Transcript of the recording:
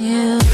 You.